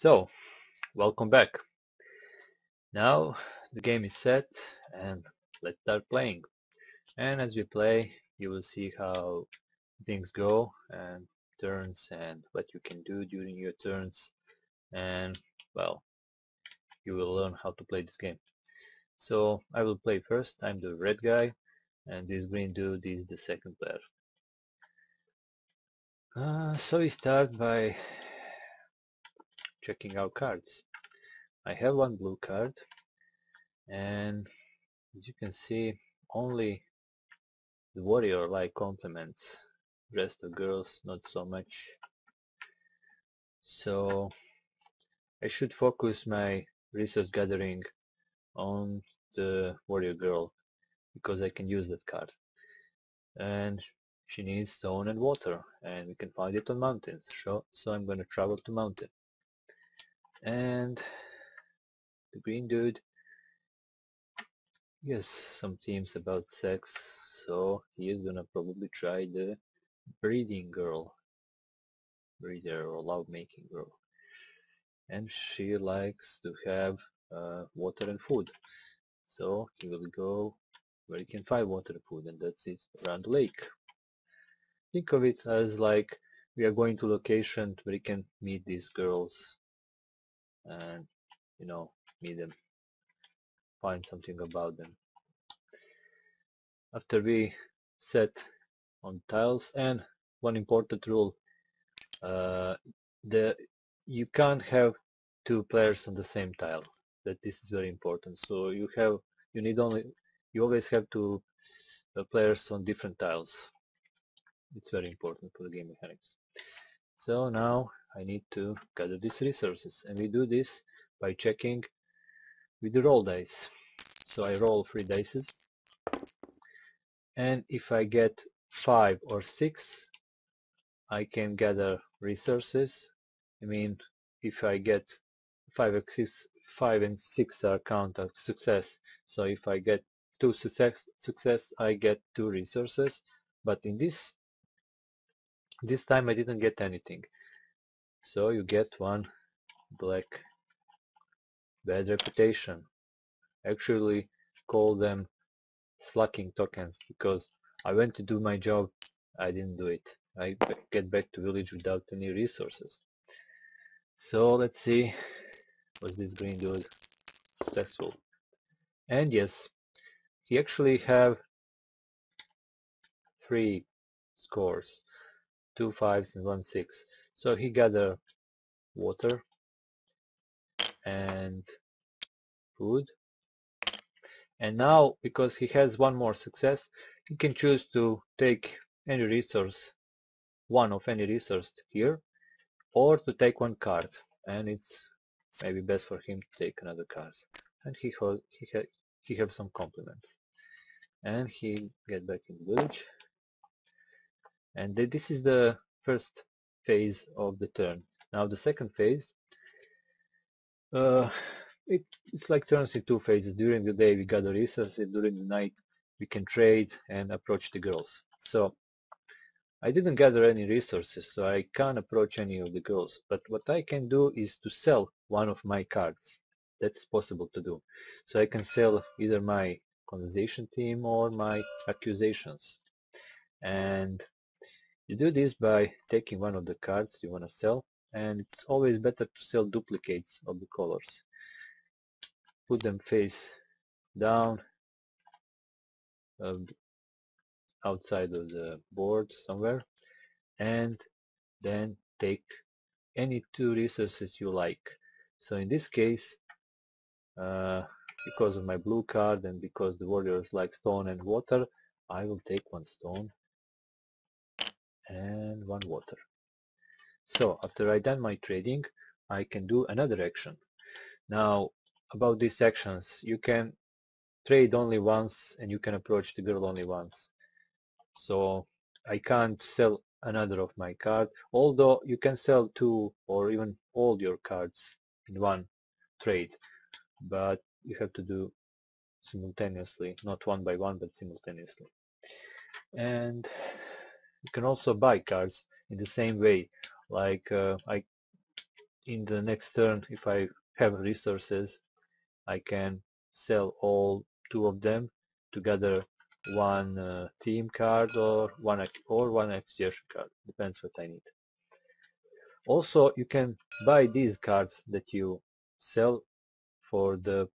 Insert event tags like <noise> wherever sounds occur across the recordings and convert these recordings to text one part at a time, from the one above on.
So, welcome back. Now the game is set and let's start playing. And as we play, you will see how things go and turns and what you can do during your turns. And well, you will learn how to play this game. So I will play first. I'm the red guy and this green dude is the second player. Uh, so we start by checking our cards. I have one blue card and as you can see only the warrior like compliments rest of girls not so much. So I should focus my resource gathering on the warrior girl because I can use that card. And she needs stone and water and we can find it on mountains. So, so I'm gonna travel to mountain and the green dude yes some themes about sex so he is gonna probably try the breeding girl breeder or love making girl. And she likes to have uh, water and food. So he will go where he can find water and food and that's it around the lake. Think of it as like we are going to location where we can meet these girls and you know meet them find something about them. After we set on tiles and one important rule uh, the you can't have two players on the same tile. That this is very important. So you have you need only you always have two uh, players on different tiles. It's very important for the game mechanics. So now I need to gather these resources and we do this by checking with the roll dice. So I roll three dices and if I get five or six I can gather resources. I mean if I get five or six, five and six are count of success. So if I get two success, success I get two resources. But in this this time I didn't get anything so you get one black bad reputation. Actually call them slacking tokens because I went to do my job I didn't do it. I get back to village without any resources. So let's see was this green dude successful? And yes he actually have three scores two fives and one six so he gathered water and food. And now, because he has one more success, he can choose to take any resource, one of any resource here, or to take one card. And it's maybe best for him to take another card. And he he ha he have some compliments. And he get back in village. And this is the first phase of the turn. Now the second phase, uh, it, it's like turns in two phases. During the day we gather resources, during the night we can trade and approach the girls. So I didn't gather any resources, so I can't approach any of the girls. But what I can do is to sell one of my cards. That's possible to do. So I can sell either my conversation team or my accusations. And you do this by taking one of the cards you want to sell and it's always better to sell duplicates of the colors. Put them face down uh, outside of the board somewhere and then take any two resources you like. So in this case, uh, because of my blue card and because the warriors like stone and water, I will take one stone and one water. So after I done my trading, I can do another action. Now about these actions, you can trade only once and you can approach the girl only once. So I can't sell another of my card, although you can sell two or even all your cards in one trade, but you have to do simultaneously, not one by one, but simultaneously. And you can also buy cards in the same way like uh, I in the next turn if I have resources I can sell all two of them to gather one uh, team card or one or one activation card depends what I need. Also you can buy these cards that you sell for the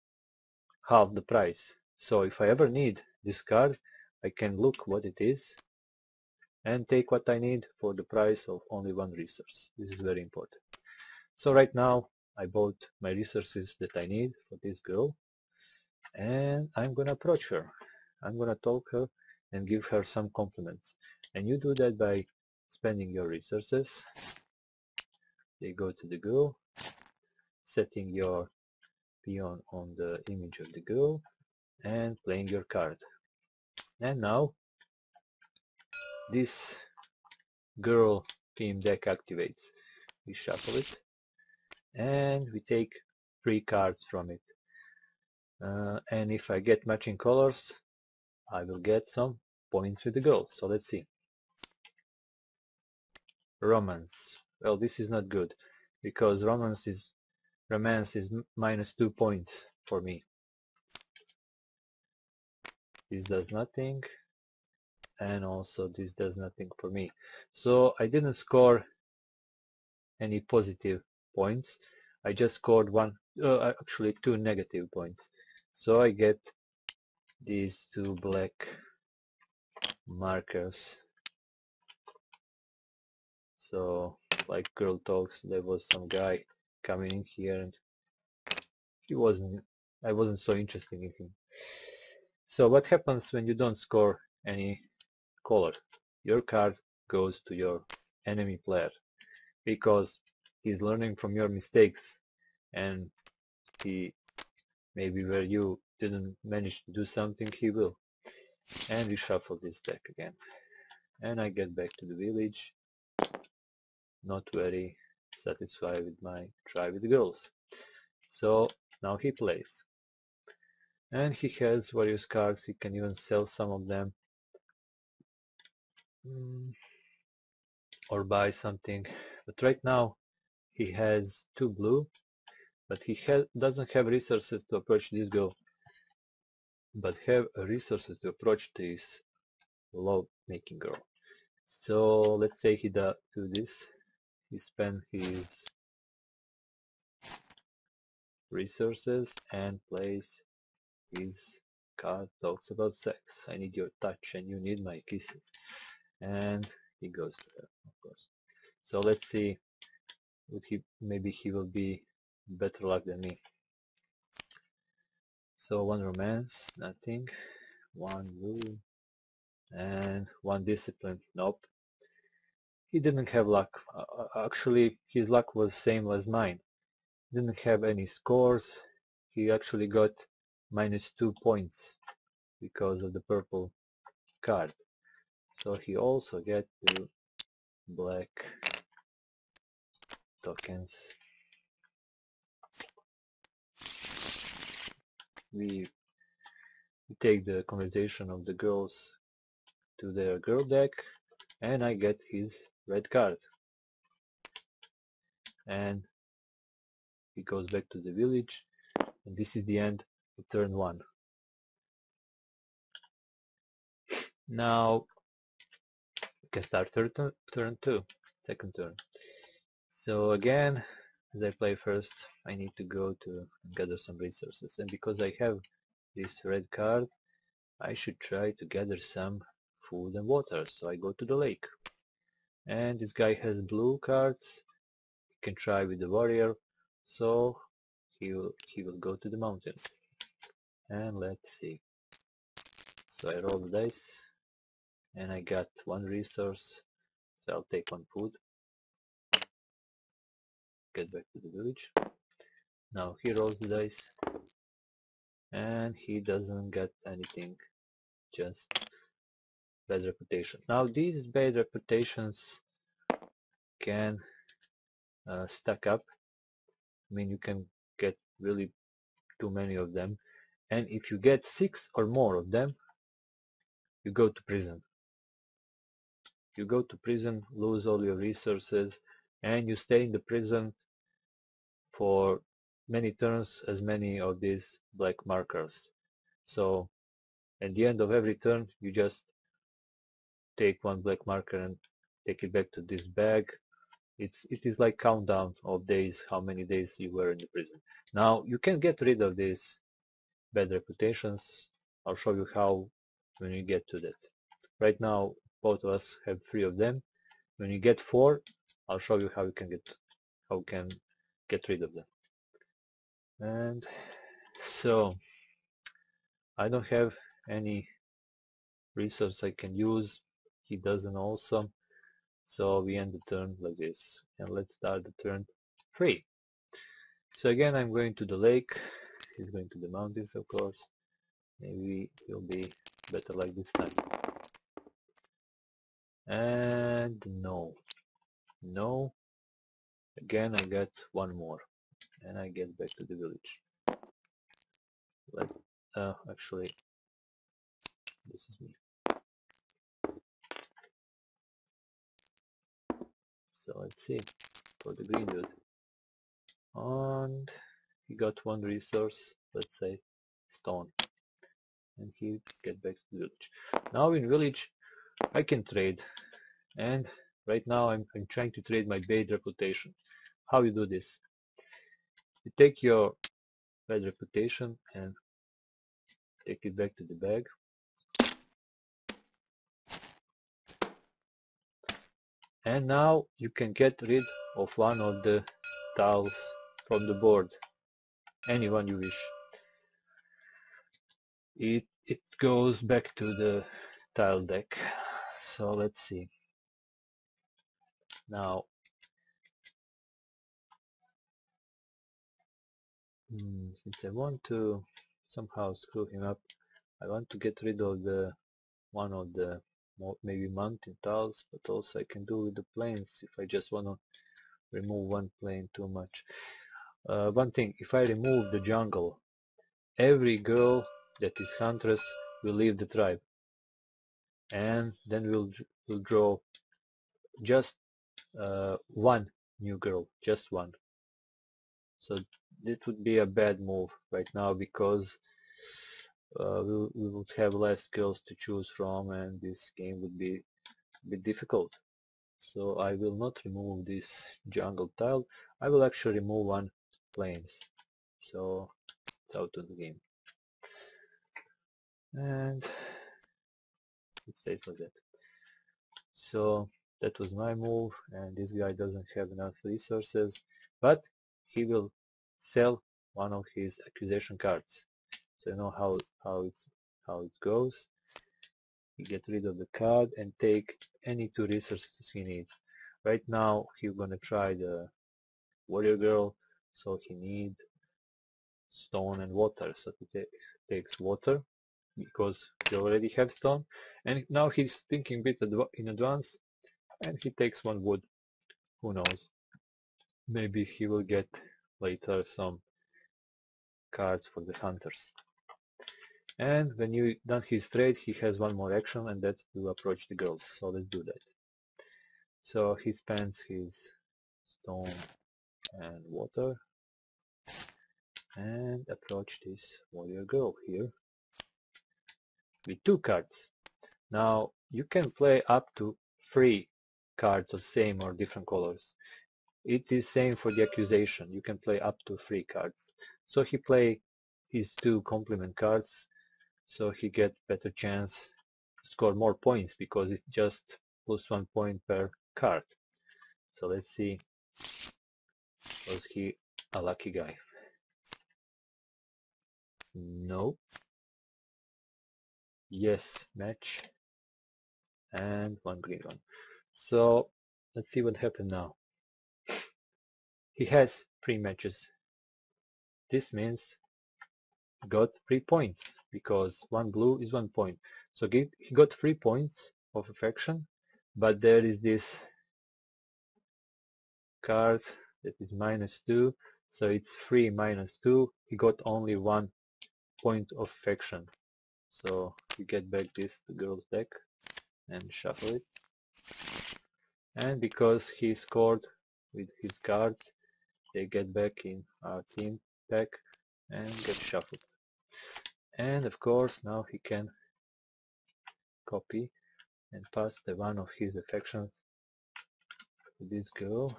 half the price. So if I ever need this card I can look what it is and take what I need for the price of only one resource. This is very important. So right now I bought my resources that I need for this girl and I'm gonna approach her. I'm gonna talk her and give her some compliments. And you do that by spending your resources. They go to the girl setting your peon on the image of the girl and playing your card. And now this girl team deck activates we shuffle it and we take three cards from it. Uh, and if I get matching colors I will get some points with the girl so let's see. Romance. Well this is not good because romance is romance is minus two points for me. This does nothing and also this does nothing for me. So I didn't score any positive points. I just scored one uh, actually two negative points. So I get these two black markers. So like girl talks there was some guy coming in here and he wasn't I wasn't so interested in him. So what happens when you don't score any color your card goes to your enemy player because he's learning from your mistakes and he maybe where you didn't manage to do something he will and we shuffle this deck again and I get back to the village not very satisfied with my try with girls. So now he plays. And he has various cards, he can even sell some of them. Mm. Or buy something. But right now he has two blue, but he ha doesn't have resources to approach this girl. But have resources to approach this love making girl. So let's say he do this he spent his resources and plays his card talks about sex. I need your touch and you need my kisses. And he goes there, of course. So let's see would he maybe he will be better luck than me. So one romance, nothing. One blue and one discipline, nope he didn't have luck. Uh, actually, his luck was same as mine. Didn't have any scores. He actually got minus two points because of the purple card. So he also get two black tokens. We, take the conversation of the girls to their girl deck and I get his red card and he goes back to the village and this is the end of turn one now can start turn, turn two second turn. So again as I play first I need to go to gather some resources. And because I have this red card I should try to gather some food and water. So I go to the lake. And this guy has blue cards. He can try with the warrior. So he will he will go to the mountain. And let's see. So I roll the dice and I got one resource so I'll take one food get back to the village now he rolls the dice and he doesn't get anything just bad reputation. Now these bad reputations can uh, stack up. I mean you can get really too many of them and if you get six or more of them you go to prison. You go to prison, lose all your resources and you stay in the prison for many turns as many of these black markers. So at the end of every turn you just take one black marker and take it back to this bag. It's, it is like countdown of days, how many days you were in the prison. Now you can get rid of these bad reputations. I'll show you how when you get to that. Right now both of us have three of them. When you get four, I'll show you how you can get how you can get rid of them. And so I don't have any resource I can use. He doesn't also. So we end the turn like this. And let's start the turn three. So again I'm going to the lake. He's going to the mountains of course. Maybe he'll be better like this time. And no. No. Again I get one more. And I get back to the village. Let uh actually this is me. So let's see for the green dude. And he got one resource, let's say stone. And he get back to the village. Now in village I can trade. And right now I'm, I'm trying to trade my bad reputation. How you do this? You take your bad reputation and take it back to the bag. And now you can get rid of one of the tiles from the board. Anyone you wish. It it goes back to the tile deck so let's see. Now hmm, since I want to somehow screw him up I want to get rid of the one of the maybe mountain tiles but also I can do with the plains if I just want to remove one plain too much. Uh, one thing if I remove the jungle every girl that is huntress will leave the tribe and then we'll, we'll draw just uh, one new girl just one. So it would be a bad move right now because uh, we, we would have less girls to choose from and this game would be a bit difficult. So I will not remove this jungle tile. I will actually remove one plains. So it's out of the game. And it stays like that. So that was my move and this guy doesn't have enough resources but he will sell one of his accusation cards. So you know how how it's how it goes. You get rid of the card and take any two resources he needs. Right now he's gonna try the warrior girl so he need stone and water. So he takes water because he already have stone and now he's thinking bit in advance and he takes one wood. Who knows? Maybe he will get later some cards for the hunters. And when you done his trade he has one more action and that's to approach the girls. So let's do that. So he spends his stone and water and approach this warrior girl here with two cards now you can play up to three cards of same or different colors. It is same for the accusation. You can play up to three cards. So he play his two compliment cards so he get better chance score more points because it's just plus one point per card. So let's see was he a lucky guy? No. Yes, match. And one green one. So let's see what happened now. He has three matches. This means got three points because one blue is one point. So he got three points of affection, but there is this card that is minus two, so it's three minus two. He got only one point of affection. So we get back this to girl's deck and shuffle it. And because he scored with his cards they get back in our team pack and get shuffled. And of course now he can copy and pass the one of his affections to this girl.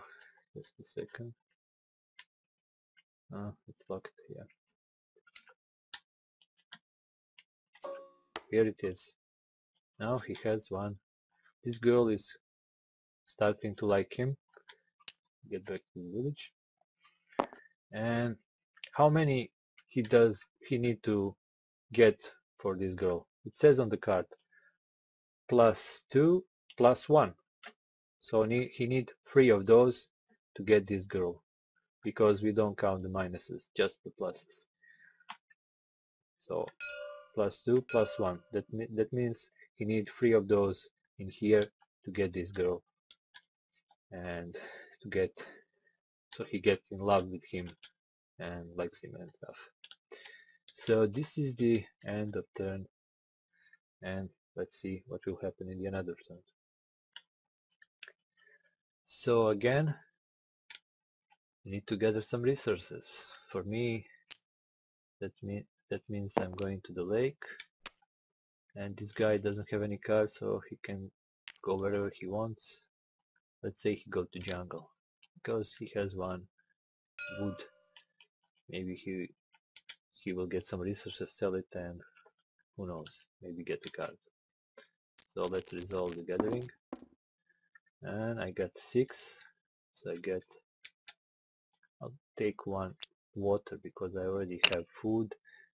Just a second. Ah it's locked here here it is now he has one. This girl is starting to like him. Get back to the village. And how many he does he need to get for this girl? It says on the card plus 2 plus 1 so he need three of those to get this girl because we don't count the minuses just the pluses. So plus 2 plus 1 that, that means he need three of those in here to get this girl and to get so he gets in love with him and likes him and stuff. So this is the end of turn. And let's see what will happen in the another turn. So again we need to gather some resources. For me that mean that means I'm going to the lake. And this guy doesn't have any cards so he can go wherever he wants. Let's say he go to jungle because he has one wood. Maybe he he will get some resources sell it and who knows maybe get a card so let's resolve the gathering. And I got six so I get I'll take one water because I already have food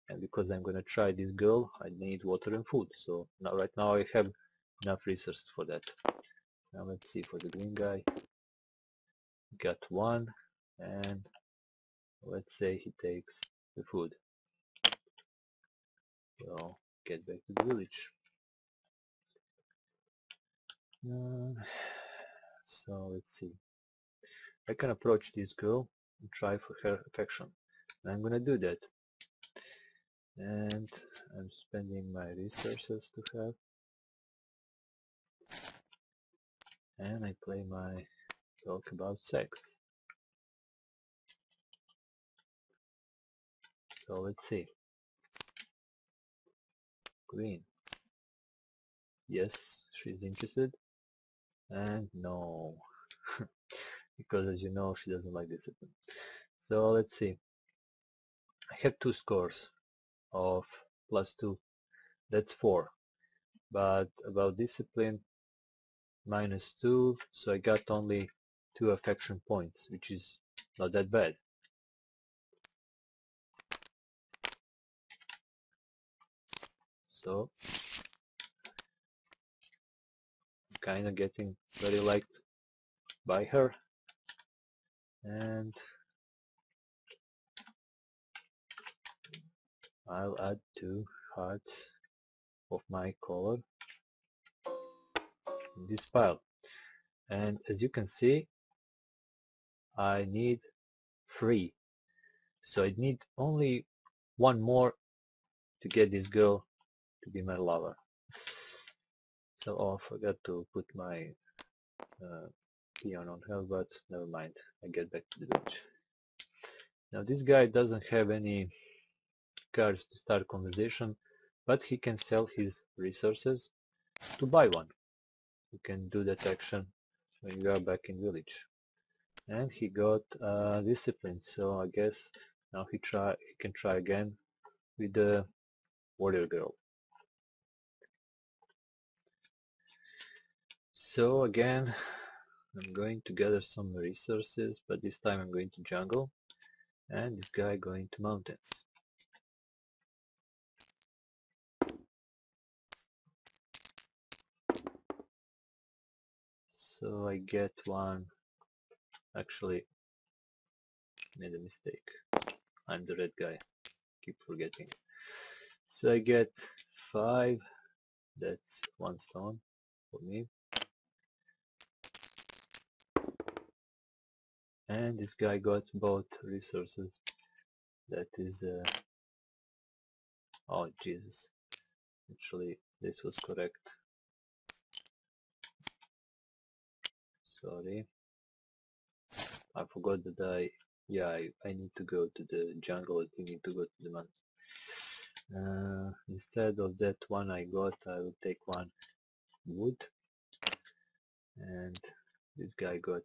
and because I'm gonna try this girl I need water and food. So now right now I have enough resources for that. Now let's see for the green guy. Got one and let's say he takes the food. So get back to the village. Uh, so let's see. I can approach this girl and try for her affection. And I'm gonna do that and I'm spending my resources to have. And I play my talk about sex. So let's see. Queen. Yes she's interested. And no. <laughs> Because as you know she doesn't like discipline. So let's see. I have two scores of plus 2 that's 4 but about discipline minus 2 so I got only 2 affection points which is not that bad. So kinda getting very liked by her. And I'll add two hearts of my color in this pile and as you can see I need three. So I need only one more to get this girl to be my lover. So oh, I forgot to put my uh, peon on her but never mind. I get back to the village. Now this guy doesn't have any cards to start conversation, but he can sell his resources to buy one. You can do that action when you are back in village. And he got uh, discipline, so I guess now he try he can try again with the warrior girl. So again, I'm going to gather some resources, but this time I'm going to jungle, and this guy going to mountains. So I get one. Actually made a mistake. I'm the red guy. Keep forgetting. So I get five. That's one stone for me. And this guy got both resources. That is uh, oh Jesus. Actually this was correct sorry I forgot that I yeah I, I need to go to the jungle. I need to go to the mountain. Uh, instead of that one I got I will take one wood. And this guy got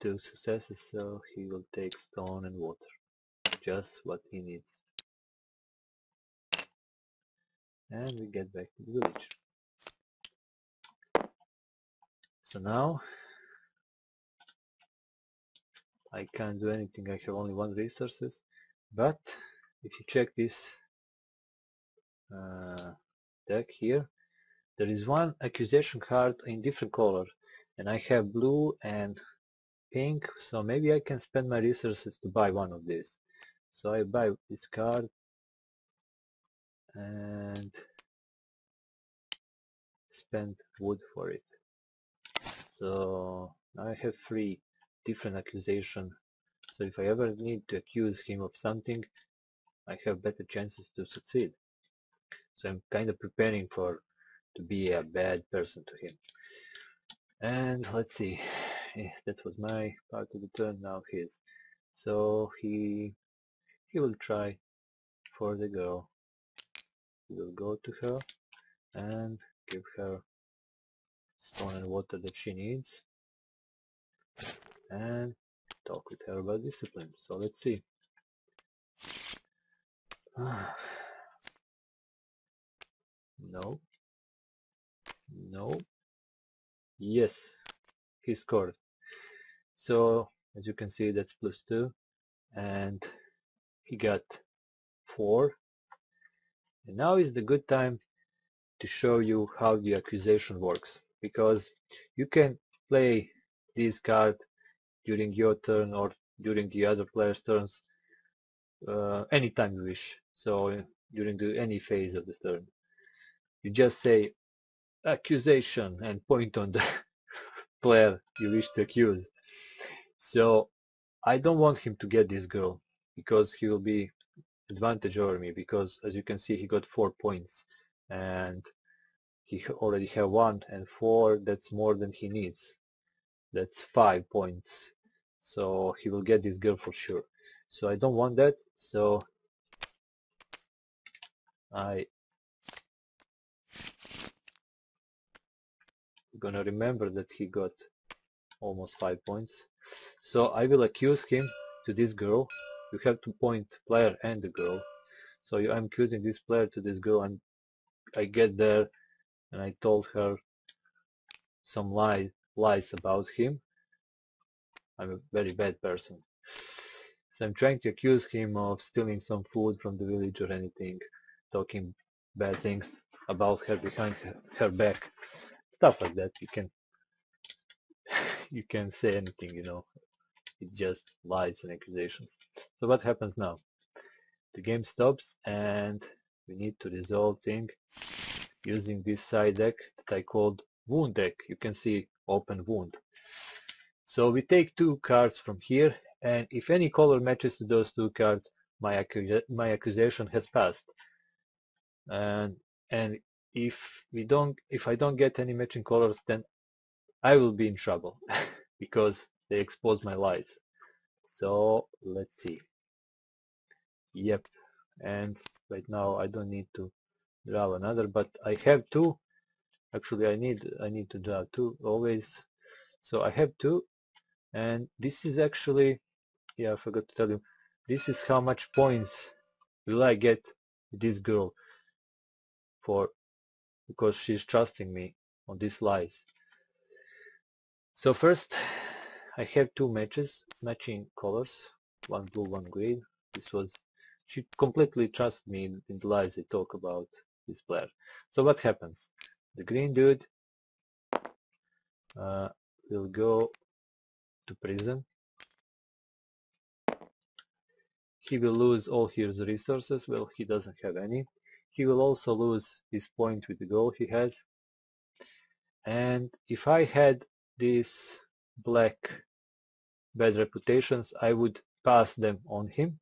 two successes so he will take stone and water. Just what he needs. And we get back to the village so now I can't do anything. I have only one resources. But if you check this uh, deck here there is one accusation card in different color and I have blue and pink. So maybe I can spend my resources to buy one of these. So I buy this card and spend wood for it so I have three different accusation so if I ever need to accuse him of something I have better chances to succeed. So I'm kind of preparing for to be a bad person to him. And let's see. <sighs> Eh, that was my part of the turn. Now his. So he he will try for the girl. He will go to her and give her stone and water that she needs. And talk with her about discipline. So let's see. <sighs> No. No. Yes. He scored so as you can see that's plus two. And he got four. And now is the good time to show you how the accusation works because you can play this card during your turn or during the other player's turns uh, anytime you wish. So uh, during the, any phase of the turn. You just say accusation and point on the <laughs> player you wish to accuse. So I don't want him to get this girl because he will be advantage over me because as you can see he got four points and he already have one and four that's more than he needs. That's five points. So he will get this girl for sure. So I don't want that. So I gonna remember that he got almost five points. So I will accuse him to this girl. You have to point player and the girl. So I'm accusing this player to this girl and I get there and I told her some lies lies about him. I'm a very bad person. So I'm trying to accuse him of stealing some food from the village or anything talking bad things about her behind her, her back. Stuff like that. You can <sighs> you can say anything you know. It's just lies and accusations. So what happens now? The game stops and we need to resolve thing using this side deck that I called wound deck. You can see open wound. So we take two cards from here and if any color matches to those two cards my, my accusation has passed. And and if we don't if I don't get any matching colors then I will be in trouble <laughs> because they expose my lies so let's see. Yep. And right now I don't need to draw another but I have two actually I need I need to draw two always so I have two and this is actually yeah I forgot to tell you this is how much points will I get this girl for because she's trusting me on these lies. So first I have two matches matching colors, one blue, one green. This was she completely trusts me in, in the lies I talk about this player. So what happens? The green dude uh, will go to prison. He will lose all his resources. Well, he doesn't have any he will also lose his point with the goal he has and if I had these black bad reputations I would pass them on him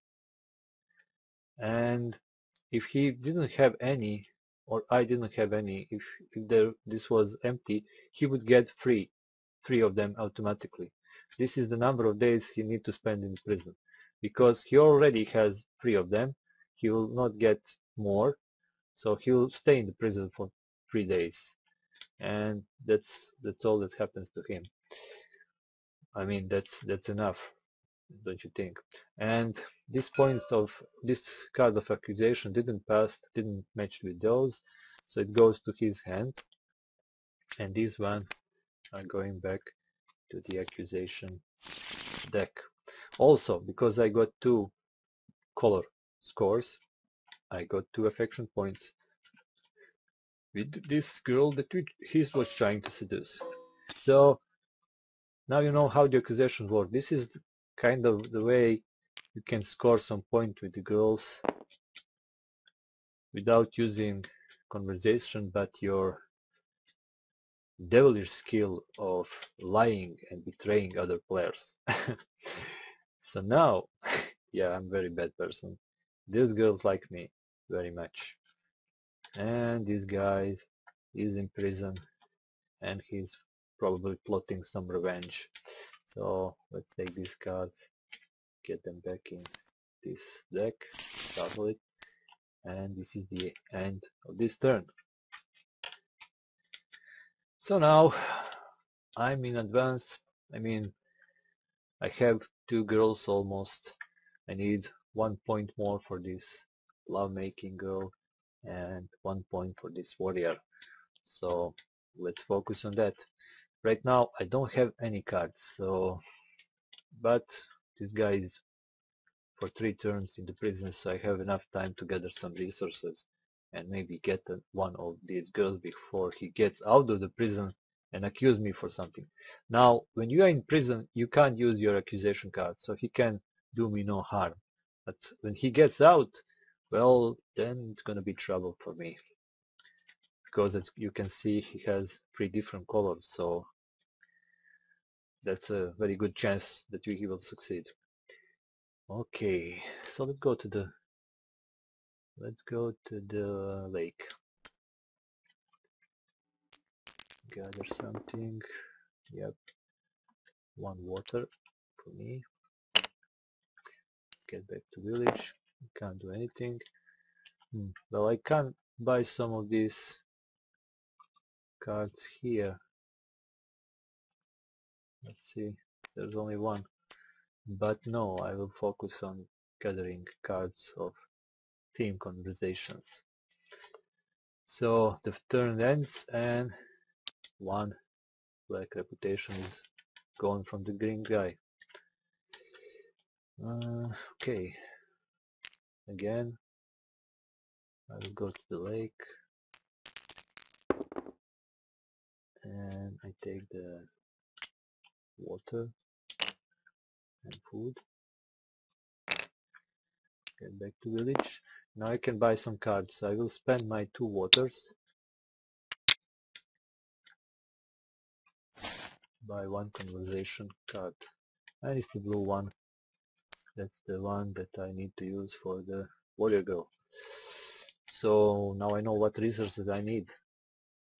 and if he didn't have any or I didn't have any. If, if there, this was empty he would get three three of them automatically. This is the number of days he need to spend in prison. Because he already has three of them he will not get more so he will stay in the prison for three days. And that's that's all that happens to him. I mean that's that's enough don't you think? And this point of this card of accusation didn't pass didn't match with those. So it goes to his hand. And these one are going back to the accusation deck. Also because I got two color scores I got two affection points with this girl that he was trying to seduce. So now you know how the accusation works. This is kind of the way you can score some point with the girls without using conversation but your devilish skill of lying and betraying other players. <laughs> so now, <laughs> yeah, I'm very bad person. These girls like me very much. And this guy is in prison and he's probably plotting some revenge. So let's take these cards, get them back in this deck, shuffle it, and this is the end of this turn. So now I'm in advance. I mean, I have two girls almost. I need one point more for this lovemaking girl and one point for this warrior. So let's focus on that. Right now I don't have any cards, so but this guy is for three turns in the prison, so I have enough time to gather some resources and maybe get one of these girls before he gets out of the prison and accuse me for something. Now, when you are in prison, you can't use your accusation card, so he can do me no harm. But when he gets out, well, then it's to be trouble for me. Because as you can see, he has three different colors, so that's a very good chance that he will succeed. Okay, so let's go to the let's go to the lake. Gather something. Yep. One water for me. Get back to village. Can't do anything. Hmm. well I can't buy some of these cards here let's see there's only one but no I will focus on gathering cards of theme conversations. So the turn ends and one black reputation is gone from the green guy. Uh, okay, again I will go to the lake and I take the water and food get back to village now I can buy some cards. I will spend my two waters. Buy one conversation card. And it's the blue one. That's the one that I need to use for the warrior girl. So now I know what resources I need.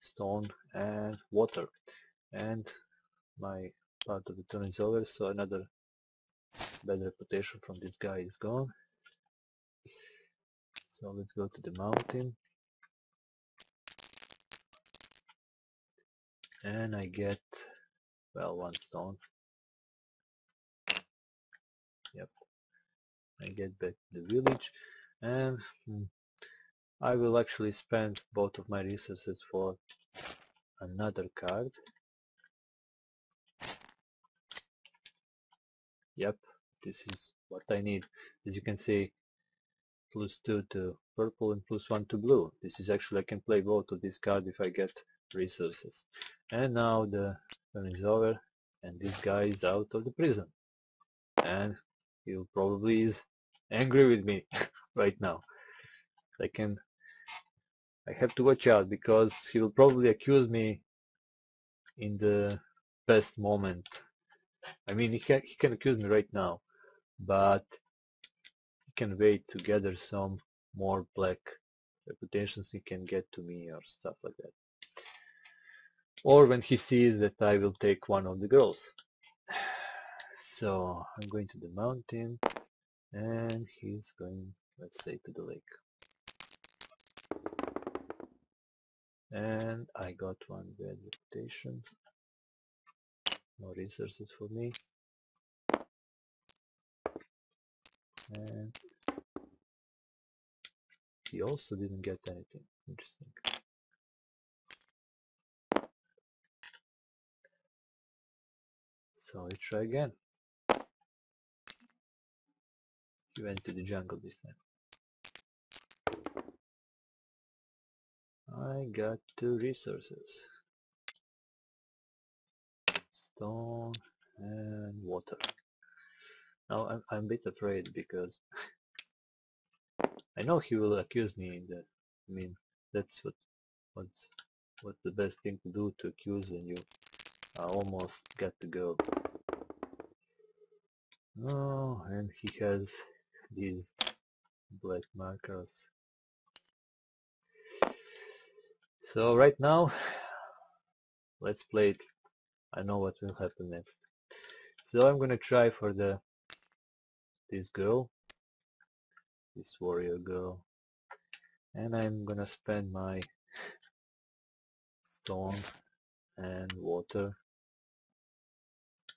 Stone and water. And my part of the turn is over, so another bad reputation from this guy is gone. So let's go to the mountain. And I get, well, one stone. Yep. I get back to the village and hmm, I will actually spend both of my resources for another card. Yep, this is what I need. As you can see, plus 2 to purple and plus 1 to blue. This is actually I can play both of these cards if I get resources. And now the turn is over and this guy is out of the prison. And he probably is angry with me <laughs> right now. I can I have to watch out because he will probably accuse me in the best moment. I mean he can, he can accuse me right now but he can wait to gather some more black reputations he can get to me or stuff like that. Or when he sees that I will take one of the girls. <sighs> so I'm going to the mountain and he's going let's say to the lake and I got one bad reputation no resources for me. And he also didn't get anything. Interesting. So let's try again. He went to the jungle this time I got two resources. Stone and water. Now I'm, I'm a bit afraid because I know he will accuse me that I mean that's what what's what's the best thing to do to accuse when you almost get the go. Oh and he has these black markers so right now let's play it. I know what will happen next. So I'm gonna try for the this girl this warrior girl and I'm gonna spend my stone and water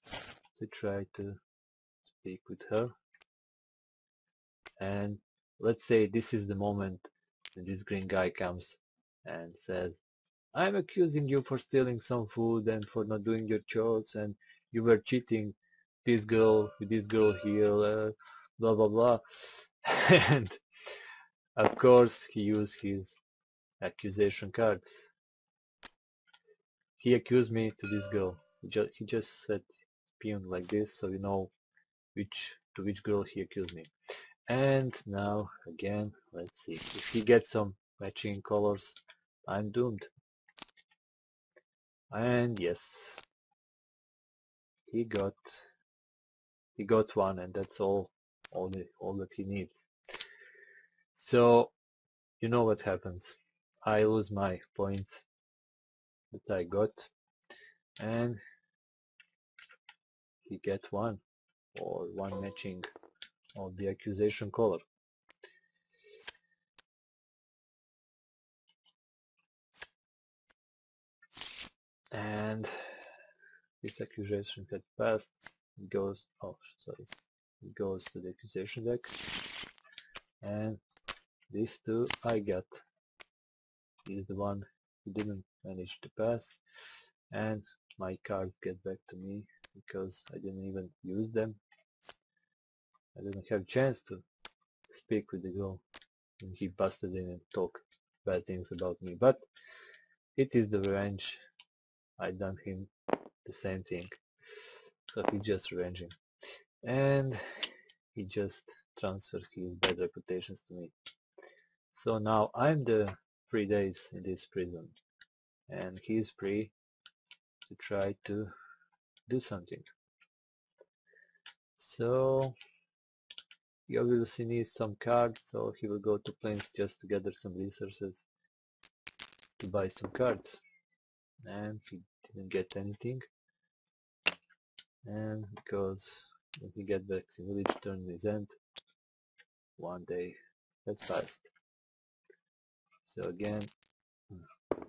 to try to speak with her. And let's say this is the moment when this green guy comes and says I'm accusing you for stealing some food and for not doing your chores and you were cheating this girl with this girl here uh, blah blah blah. <laughs> And of course he used his accusation cards. He accused me to this girl. He, ju he just said peon like this so you know which to which girl he accused me. And now again let's see if he gets some matching colors I'm doomed. And yes he got he got one and that's all all the, all that he needs. So you know what happens. I lose my points that I got and he get one or one matching of the accusation color and this accusation had passed. Goes oh sorry. It goes to the accusation deck. And these two I got is the one who didn't manage to pass. And my cards get back to me because I didn't even use them. I didn't have chance to speak with the girl and he busted in and talked bad things about me. But it is the revenge I done him the same thing. So he just revenging and he just transferred his bad reputations to me. So now I'm the three days in this prison. And he is free to try to do something. So he obviously needs some cards so he will go to plains just to gather some resources to buy some cards and he didn't get anything. And because when he get back to village turn his end. One day that's passed. So again hmm,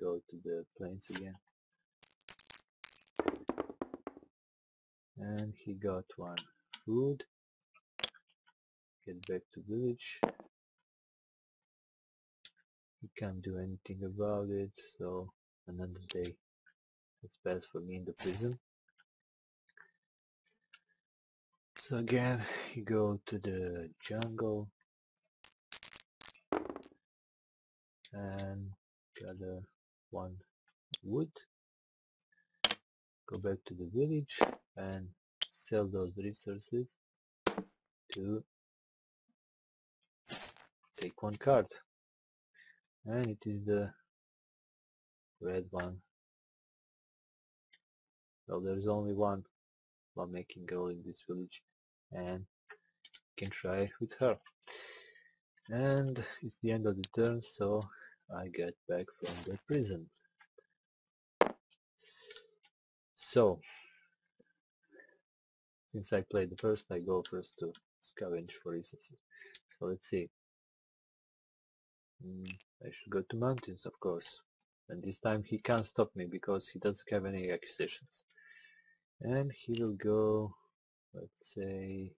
go to the plains again. And he got one food. Get back to village. He can't do anything about it so another day. Has best for me in the prison. So again you go to the jungle. And gather one wood. Go back to the village and sell those resources to take one card. And it is the red one. So there's only one making girl in this village and you can try with her. And it's the end of the turn so I get back from the prison. So since I played the first I go first to scavenge for resources. So let's see. Mm, I should go to mountains of course and this time he can't stop me because he doesn't have any accusations and he will go let's say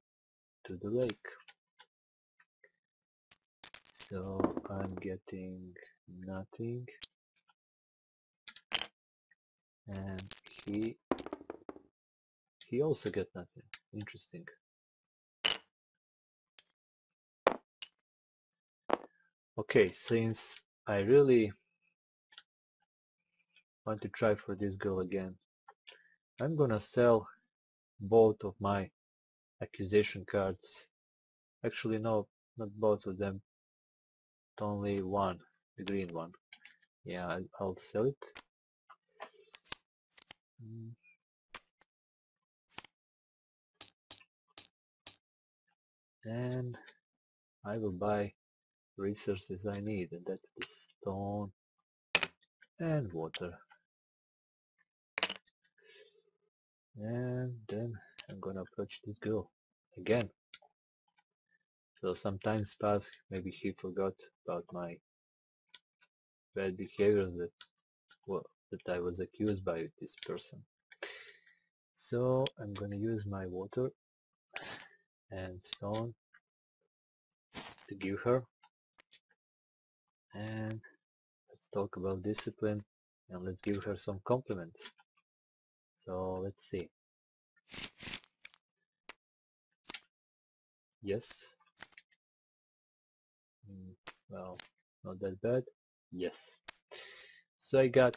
to the lake. So I'm getting nothing. And he he also get nothing. Interesting. Okay since I really want to try for this girl again. I'm gonna sell both of my accusation cards. Actually no not both of them. Only one the green one. Yeah I'll sell it. Mm. and I will buy resources I need and that's the stone and water and then I'm gonna approach this girl again. So some time passed maybe he forgot about my bad behavior that well, that I was accused by this person. So I'm gonna use my water and stone to give her. And let's talk about discipline and let's give her some compliments so let's see. Yes. Mm, well not that bad. Yes. So I got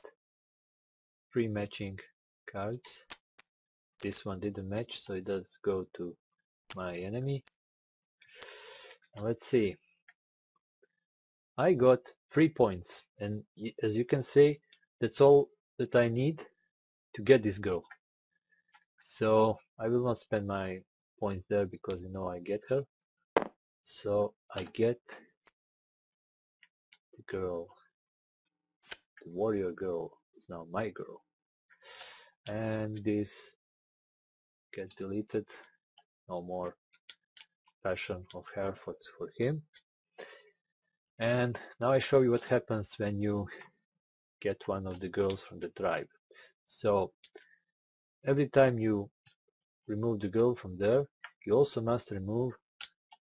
three matching cards. This one didn't match so it does go to my enemy. Let's see. I got three points and as you can see that's all that I need to get this girl. So I will not spend my points there because you know I get her. So I get the girl the warrior girl is now my girl. And this get deleted. No more passion of her for, for him. And now I show you what happens when you get one of the girls from the tribe so every time you remove the girl from there you also must remove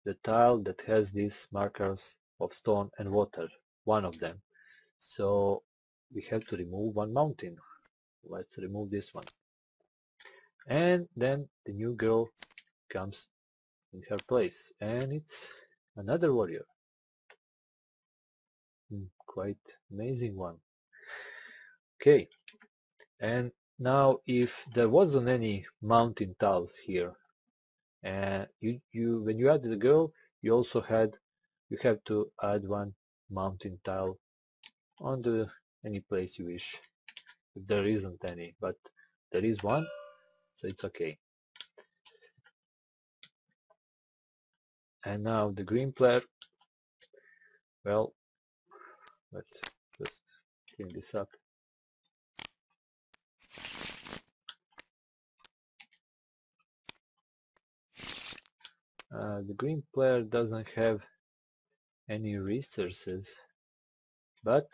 the tile that has these markers of stone and water one of them. So we have to remove one mountain. Let's remove this one. And then the new girl comes in her place and it's another warrior. Hmm, quite amazing one. Okay and now if there wasn't any mountain tiles here and uh, you you when you added the girl you also had you have to add one mountain tile on the any place you wish if there isn't any but there is one so it's okay. And now the green player well let's just clean this up uh, the green player doesn't have any resources but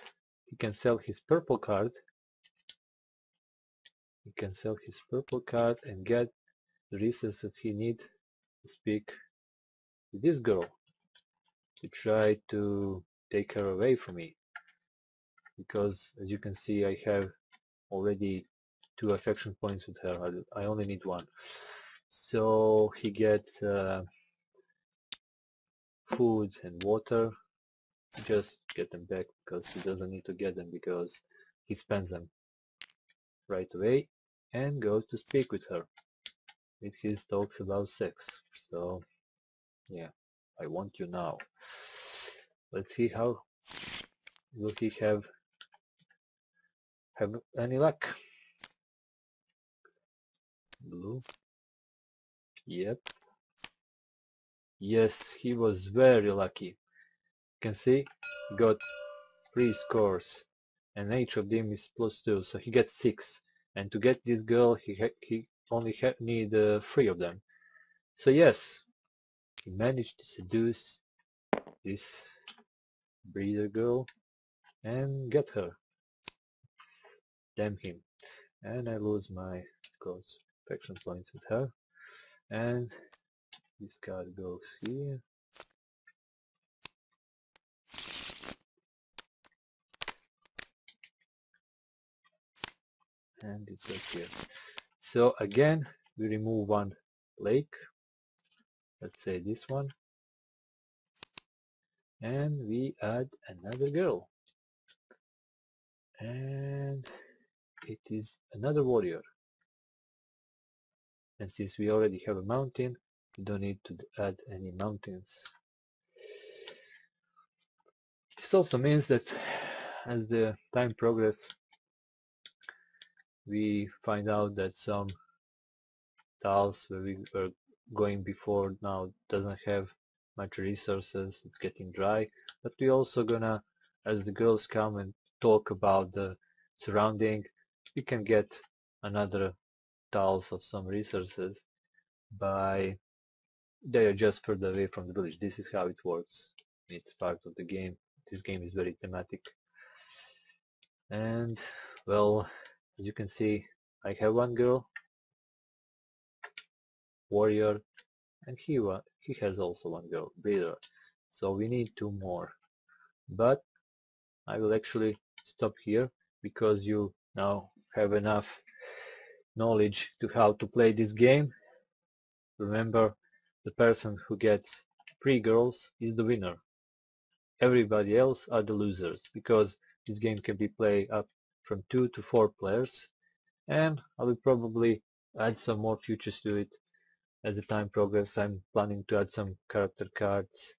he can sell his purple card. He can sell his purple card and get the resources he need to speak with this girl to try to take her away from me. Because as you can see I have already two affection points with her. I only need one. So he gets uh, food and water just get them back because he doesn't need to get them because he spends them right away and goes to speak with her. It his talks about sex. So yeah, I want you now. Let's see how will he have have any luck. Blue. Yep. Yes, he was very lucky. You can see got three scores and each of them is plus two, so he gets six and to get this girl he he only need uh, three of them. So yes, he managed to seduce this breeder girl and get her. Damn him. And I lose my of course, faction points with her. And this card goes here. And it goes here. So again, we remove one lake. Let's say this one. And we add another girl. And it is another warrior. And since we already have a mountain, we don't need to add any mountains. This also means that as the time progresses, we find out that some tiles where we were going before now doesn't have much resources, it's getting dry, but we also gonna, as the girls come and talk about the surrounding, we can get another tiles of some resources by they are just further away from the village. This is how it works. It's part of the game. This game is very thematic. And well, as you can see, I have one girl, warrior, and he he has also one girl, breeder. So we need two more. But I will actually stop here because you now have enough knowledge to how to play this game. Remember, the person who gets three girls is the winner. Everybody else are the losers because this game can be played up from two to four players and I will probably add some more features to it as the time progresses. I'm planning to add some character cards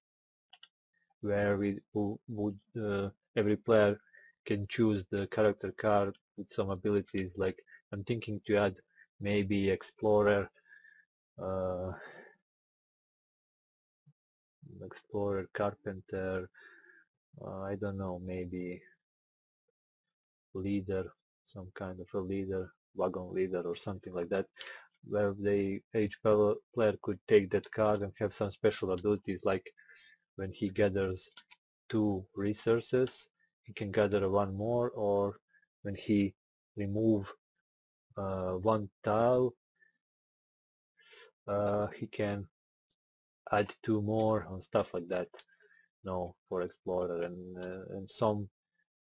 where we would uh, every player can choose the character card with some abilities like I'm thinking to add maybe explorer uh, explorer carpenter uh, I don't know maybe leader some kind of a leader wagon leader or something like that where they each player could take that card and have some special abilities like when he gathers two resources he can gather one more or when he remove uh, one tile uh, he can add two more and stuff like that no for explorer. And uh, and some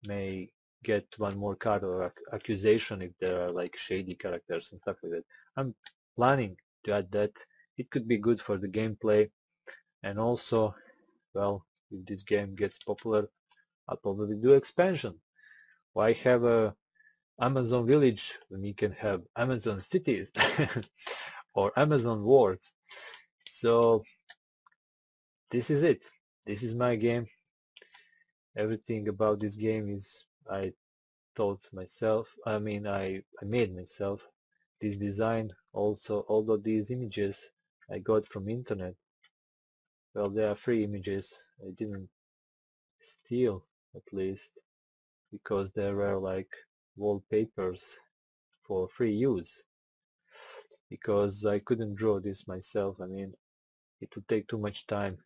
may get one more card or ac accusation if there are like shady characters and stuff like that. I'm planning to add that. It could be good for the gameplay. And also well if this game gets popular I'll probably do expansion. Why have a Amazon village when you can have Amazon cities <laughs> or Amazon worlds? So this is it. This is my game. Everything about this game is I thought myself I mean I, I made myself. This design also although these images I got from internet. Well they are free images. I didn't steal at least because there were like wallpapers for free use. Because I couldn't draw this myself I mean it would take too much time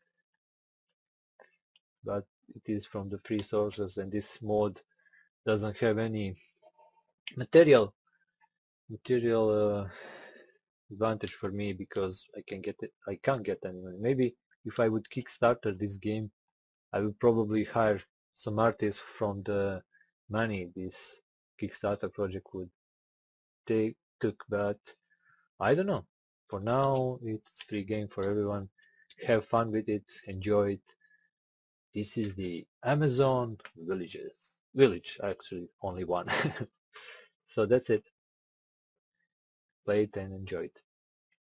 but it is from the free sources and this mod doesn't have any material material uh, advantage for me because I can get it I can't get any money maybe if I would kickstarter this game I would probably hire some artists from the money this Kickstarter project would take took but I don't know. For now it's free game for everyone. Have fun with it enjoy it this is the Amazon villages village actually only one. <laughs> So that's it. Play it and enjoy it